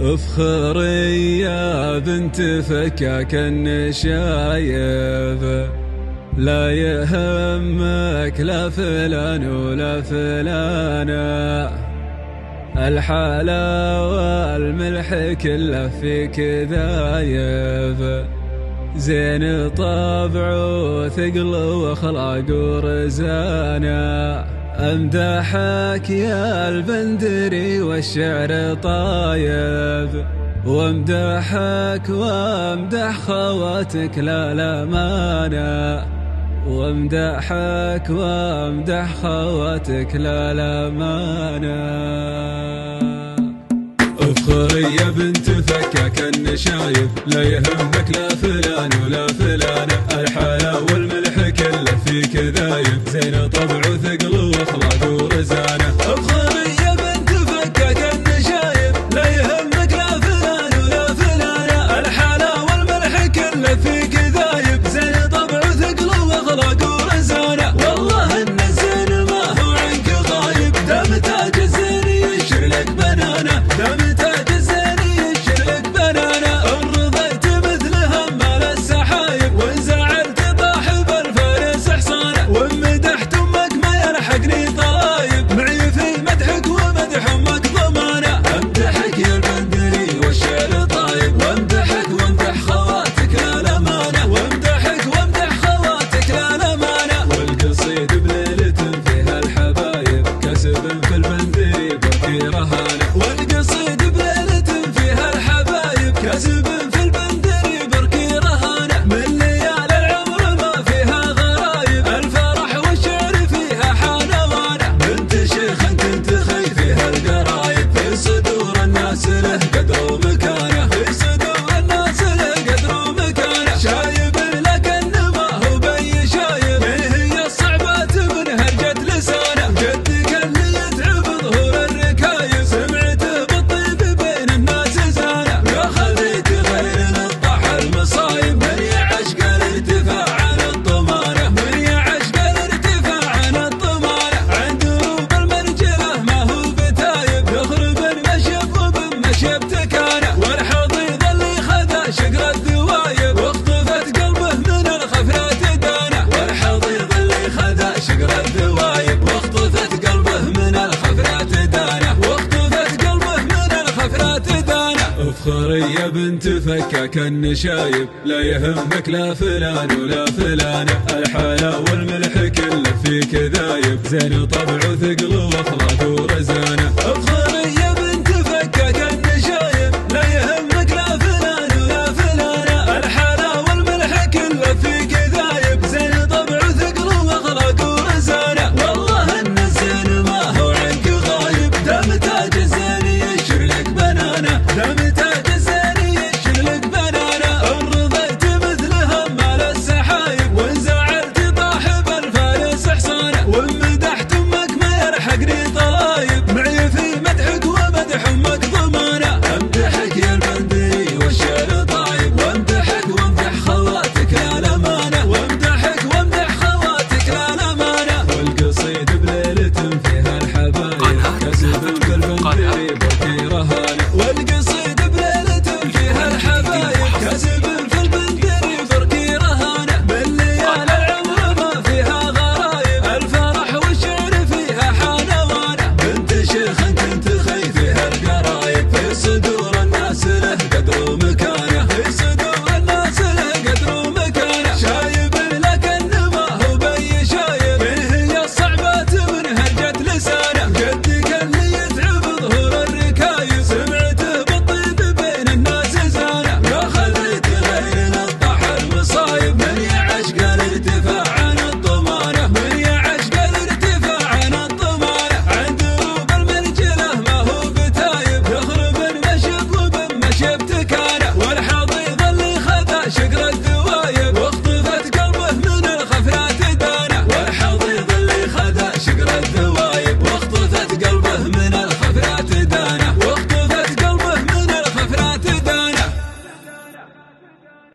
افخري يا بنت فكاك النشايب. لا يهمك لا فلان ولا فلانة الحلا والملح كله فيك ذايب. زين طبع وثقل واخلاق ورزانة. أمدحك يا البندري والشعر طايب وامدحك وامدح خواتك لا لا مانع. وامدحك وامدح خواتك لا لا مانع. افخري يا بنت فكك النشايب لا يهمك لا فلان ولا فلانة. الحلا والملح كله فيك ذايب زين طبعه الدوايب قلبه من والحضيض اللي الدوايب قلبه من قلبه من افخري يا بنت فكك النشايب لا يهمك لا فلان ولا فلانة. الحلا والملح كله فيك ذايب. زين طبع وثقل وأخلاق ورزانة.